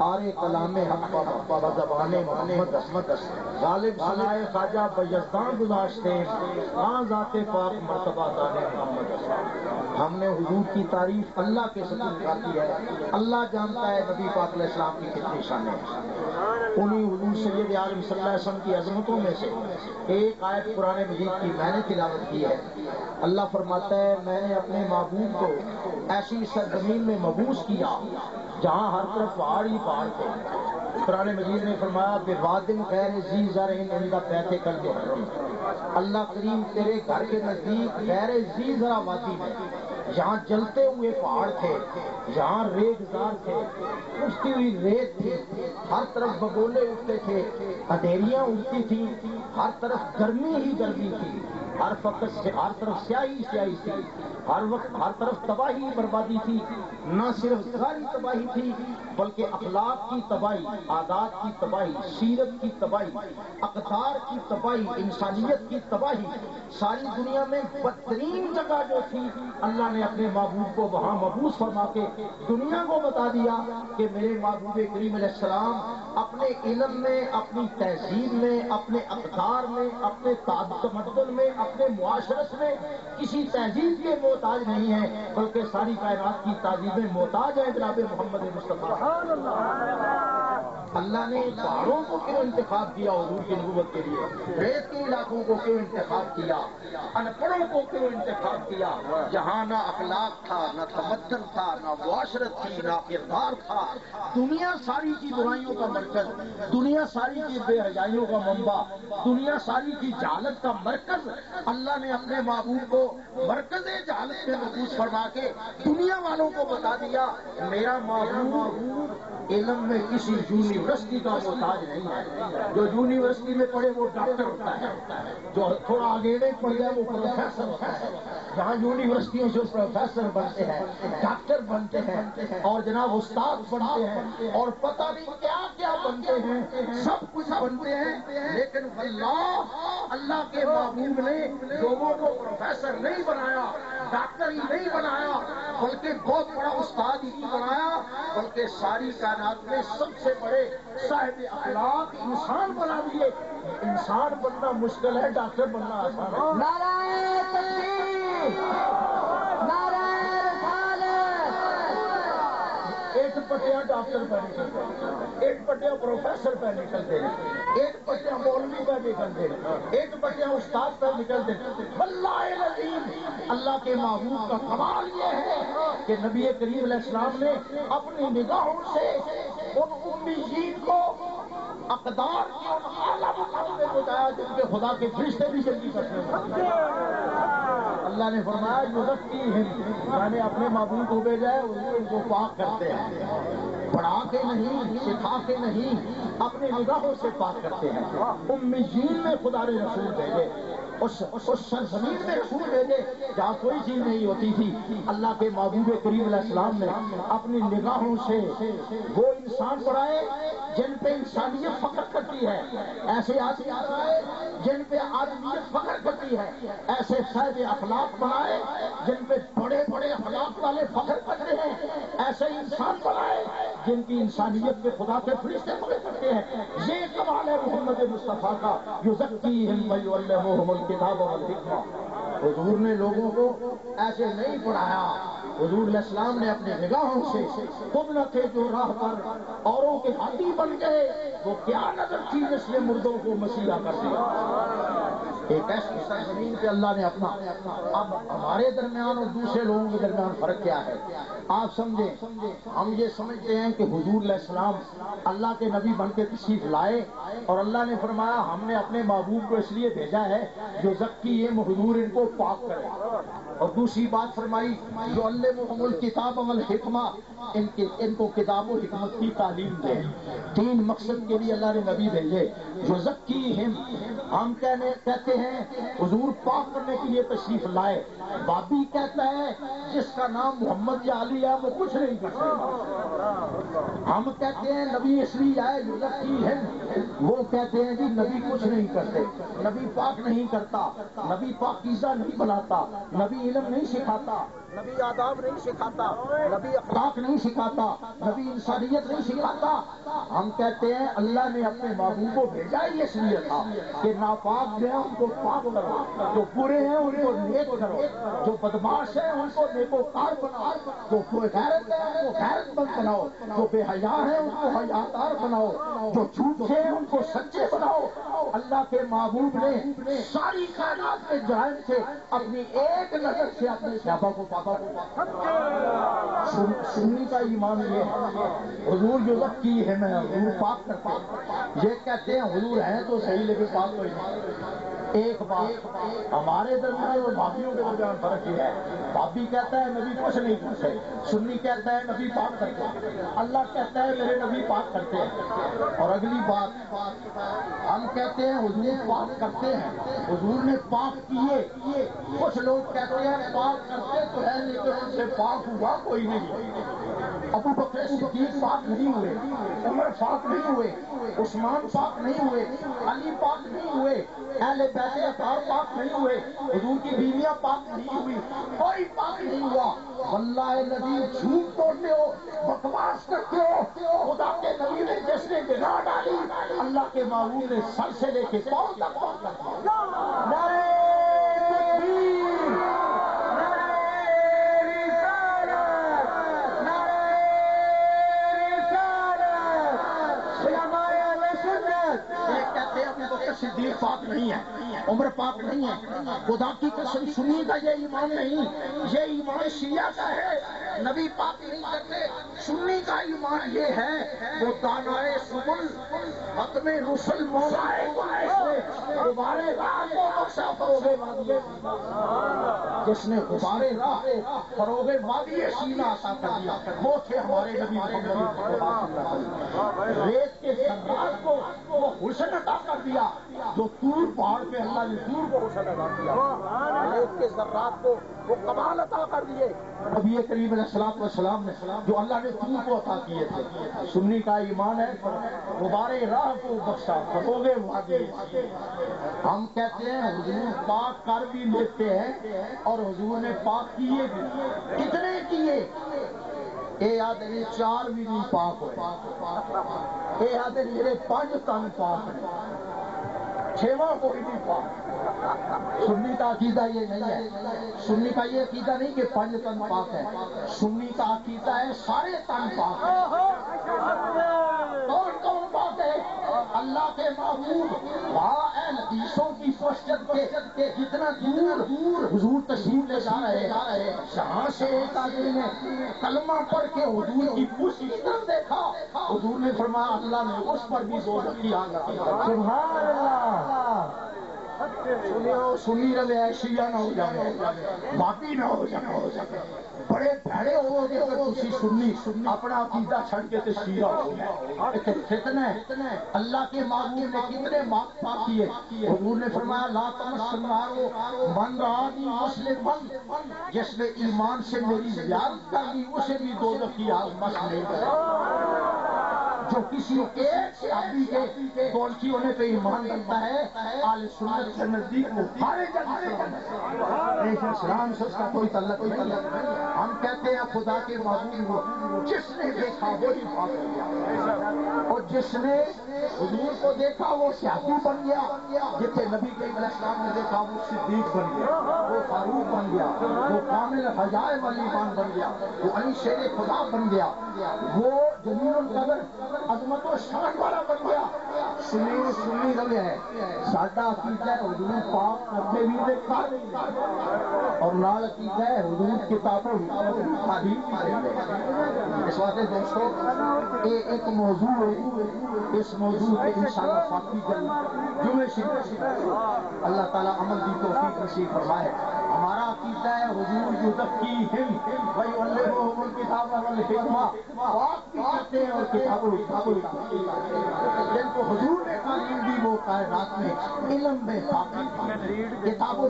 आरे जबाने गालिब गुजारते हाँ जाते पाक मरतबा दाने मोहम्मद हमने हुजूर की तारीफ़ अल्लाह के सतून का है। अल्लाह जानता है नबी पाक इस्लाम की कितनी शान है। उन्हीं हुजूर सैयद आलम सल्लल्लाहु की अजमतों में से एक आयत पुराने मजीद की मैंने तिलावत की है। अल्लाह फरमाता है, मैंने अपने महबूब को ऐसी सरजमीन में मबूस किया जहाँ हर तरफ़ पहाड़ ही पहाड़ थे। पुराने मजीद ने फरमाया बेवादिन गैर जी जर इनका पैसे कल मुहर्रम अल्लाह करीम तेरे घर के नज़दीक गैर जी जरा वादी में यहाँ जलते हुए पहाड़ थे जहाँ रेतदार थे, उठती हुई रेत थी, हर तरफ़ बगोले उठते थे, अंधेरियाँ उठती थी, हर तरफ़ गर्मी ही गर्मी थी। हर वक्त हर तरफ़ स्याही स्याही थी। हर वक्त, हर तरफ़ तबाही, बर्बादी थी। न सिर्फ़ सारी तबाही थी, बल्कि अखलाक की तबाही आदात की तबाही, सीरत की तबाही, अकदार की तबाही, इंसानियत की तबाही, सारी दुनिया में बदतरीन जगह जो थी, अल्लाह ने अपने महबूब को वहाँ मबूस फरमा के दुनिया को बता दिया कि मेरे महबूब करीम सलाम अपने इलम में, अपनी तहजीब में, अपने अकदार में, अपने तमदन में अपने मुआशरत में किसी तहजीब के मोहताज नहीं है, बल्कि सारी कायनात की तहजीबें मोहताज है जनाब मोहम्मद मुस्तफ़ा। अल्लाह ने पहाड़ों को क्यों इंतखाब किया हजूर की नबूबत के लिए? रेत के इलाकों को क्यों इंतखाब किया? अनपढ़ों को क्यों इंतखाब किया? जहाँ ना अखलाक था, न तमदन था, न मुआशरत थी, ना किरदार था। दुनिया सारी की बुराइयों का मरकज, दुनिया सारी की बेहजाइयों का मंबा, दुनिया सारी की जालत का मरकज। अल्लाह ने अपने महबूब को मरकज जालत में महबूज फरमा के दुनिया वालों को बता दिया, मेरा महबूब इलम में किसी यूनिवर्सिटी का मोहताज नहीं है। जो यूनिवर्सिटी में पढ़े, वो डॉक्टर होता है। जो थोड़ा आगे नहीं पढ़ गया वो प्रोफेसर होता है। जहाँ यूनिवर्सिटियों से प्रोफेसर बनते हैं डॉक्टर बनते हैं, और जनाब उस्ताद बनते हैं, और पता नहीं क्या क्या बनते हैं, सब कुछ बनते हैं, लेकिन अल्लाह अल्लाह के महबूब ने लोगों को प्रोफेसर नहीं बनाया डॉक्टर ही बल्कि बहुत बड़ा उस्ताद ही बनाया, बल्कि सारी कायनात में सबसे बड़े साहिब अखलाक इंसान बना दिए। इंसान बनना मुश्किल है, डॉक्टर बनना आसान है नारायण एक पटिया डॉक्टर पे निकलते एक पटिया प्रोफेसर पे निकलते एक पटिया मौलवी पे निकलते एक पटिया उस्ताद पे निकलते अल्लाह के महबूब का कमाल ये है कि नबी करीम ने अपनी निगाहों से उन उम्मीद को अकदार के उन आला मुकाम को जाया जिनके खुदा के फरिश्ते भी जल्दी करते हैं अल्लाह ने फरमाया युवती मैंने अपने महबूब को भेजा है उनको पाक करते हैं। पढ़ा के नहीं सिखा के नहीं, अपनी निगाहों से पाक करते हैं। उम्मीदीन में खुदा ने रसूल भेजे, उस उस सरजमीन में रसूल भेजे, जहाँ कोई चीज़ नहीं होती थी। अल्लाह के महबूब करीम ने अपनी निगाहों से वो इंसान पढ़ाए जिन पे इंसानियत फख्र करती है। ऐसे आदमी आए, जिन पे आदमियत फख्र करती है। ऐसे साहब अखलाक बनाए जिन पे बड़े बड़े अखलाक वाले फख्र करते हैं। ऐसे इंसान बनाए जिनकी इंसानियत पे खुदा के फरिश्ते फख्र करते हैं। ये कमाल है मोहम्मद मुस्तफ़ा का युजक्की मोहम्मद किताब हजूर ने लोगों को ऐसे नहीं पढ़ाया हजूर इस्लाम ने अपने निगाहों से खुद न थे जो राह पर औरों के हाथी बन गए, वो क्या नज़र थी जिसने मुर्दों को मसीहा कर दिया? एक ऐसी सरजमीन पे अल्लाह ने अपना अब हमारे दरमियान और दूसरे लोगों के दरमियान फ़र्क क्या है? आप समझे, हम ये समझते हैं कि हुजूर सलाम अल्लाह के नबी बन के तशीफ लाए और अल्लाह ने फरमाया, हमने अपने महबूब को इसलिए भेजा है जो जक्की ये हजूर इनको पाक करे और दूसरी बात फरमाई, जो अल्लाह किताब अमल हिकमा, इनके, इनको किताब हिकमत की तालीम दे। तीन मकसद के लिए अल्लाह ने नबी भेजे। जो जक्की हिम हम कहने, कहते हैं, हजूर पाक करने के लिए तशरीफ़ लाए। बाबी कहता है, जिसका नाम मोहम्मद या अली है, वो कुछ नहीं कर सकता। हम कहते हैं, नबी इसलिए आए जो जक्की हिम वो कहते हैं कि नबी कुछ नहीं करते। नबी पाक नहीं करता। नबी पाकिजा नहीं बनाता। नबी इलम नहीं सिखाता। नबी आदाब नहीं सिखाता नबी अखलाक नहीं सिखाता नबी इंसानियत नहीं सिखाता। हम कहते हैं अल्लाह ने अपने महबूब को भेजा ही इसलिए था कि नापाक जो है उनको पाक करो जो बुरे हैं उनको नेक करो। जो बदमाश है उनको नेकोकार बनाओ। जो गैरत है उनको गैरतमंद बनाओ। जो बेहया है उनको हयादार बनाओ। जो झूठे हैं उनको सच्चे बनाओ। अल्लाह के महबूब ने सारी कायनात के ज़ाहिर से अपनी एक नज़र से अपने पापा को पापा को सुन्नी का ईमान ये हजूर जो सब की है, मैं हजूर पाक करते ये कहते हैं, हजूर है तो सही लेकिन पाक तो नहीं। एक बात, हमारे दरमियान और भाभीियों के दरमियान फ़र्क ये है। भाभी कहता है, नबी कुछ नहीं करते सुन्नी कहता है, नबी पाक करते हैं। अल्लाह कहता है, मेरे नबी पाक करते हैं। और अगली बात, हम कहते हैं, हुजूर पाक करते हैं। हुजूर ने पाक किए। कुछ लोग कहते हैं पाक करते तो है, लेकिन उनसे पाक हुआ कोई नहीं। अबू बकर सिद्दीक पाक नहीं हुए, उमर पाक नहीं हुए, उस्मान पाक नहीं हुए, अली पाक नहीं हुए, अहले बैत अतार पाक नहीं हुए, हुजूर की बीवियाँ पाक नहीं हुई, कोई पाक नहीं हुआ। अल्लाह नबी झूठ तोड़ते हो, बकवास करते हो, खुदा के नबी ने जिसने बिगाड़ डाली, अल्लाह के महबूब ने सर से लेके पाँव तक सिद्दीक पाक नहीं है उम्र पाक नहीं है। खुदा की कसम सुनी का ये ईमान नहीं। ये ईमान शिया का है। नबी पाक नहीं करते। सुन्नी का ईमान ये है, वो दानाए सुबुल हत में रुसल मौलाए गुब्बारे राह को बख्शा फरोगे जिसने गुब्बारे राह, फरोगे वादिए सीना अता कर दिया। वो थे हमारे नबी रेत के सम्राट को वो हुसन अता कर दिया। जो तूर पहाड़ पे अल्लाह मंजूर को उसे अदा किया के जरात को वो कमाल अता कर दिए। अभी ये करीब सलाम ने जो अल्लाह ने तुम को अता किए थे, सुन्नी का ईमान है गुबारे राह को बख्शा फटोगे वादे। हम कहते हैं, हजूर पाक कर भी लेते हैं और हजूर ने पाक किए भी। कितने किए? याद चार भी नहीं पाक हो पाक हो, मेरे पाकिस्तान पाक है। खेमा को सुन्नी का अकीदा ये नहीं है। सुन्नी का ये अकीदा नहीं कि पंच तन पाक है। सुन्नी का अकीदा है, सारे तन पाक है। अल्लाह के महबूब वहाँ हदीसों की मस्जिद के जितना दूर दूर हजूर तशरीफ़ ले जा रहे हैं। जहाँ से एक आदमी ने कलमा पढ़ के हजूर की कुछ इतना देखा, हुजूर ने फरमाया, अल्लाह ने उस पर भी ज़ोर किया अल्लाह। सुनी ना हो जाए बाकी ना हो जाए हो जाए बड़े भैड़े हो गए अगर सुन्नी। अपना अकीदा छड़ के शिया हो कितने अल्लाह के महबूब ने कितने किए। हुजूर ने फरमाया, ला मन मुस्लिम जिसने ईमान से मेरी जियारत कर दी उसे भी दो की आग मस नहीं जो किसी एक शादी के बोलती होने पे ईमान रखता है। आल सुन्नत के नज़दीक हर एक इस्लाम से उसका कोई तल्लक कोई तल्लक नहीं हम कहते हैं खुदा के महबूब को जिसने देखा वही बात हो गया। और जिसने हजूर को देखा, वो शादी बन गया। जितने नबी के इस्लाम ने देखा, वो सिद्दीक बन गया, वो फारूक बन गया, वो कामिल हजाय वाली ईमान बन गया, वो अली शेर खुदा बन गया। वो ज़मीन कदर, अजमत शान वाला बन गया। सुनी सुनी रहे है। साडा अकीदा है हुजूर पाक करते भी ते कर और नाल अकीदा है हुजूर किताबों इस वास्ते दोस्तों ये एक मौजू है। इस मौजू पे इंशाल्लाह बाकी जुमे अल्लाह ताला अमल की तौफीक नसीब फरमाए। हमारा अकीदा है हुजूर युदकी हिम भाई अल्लाह किताब वल हिकमा भी करते हैं और किताबों जिनको हुजूर कायनात में। किताबों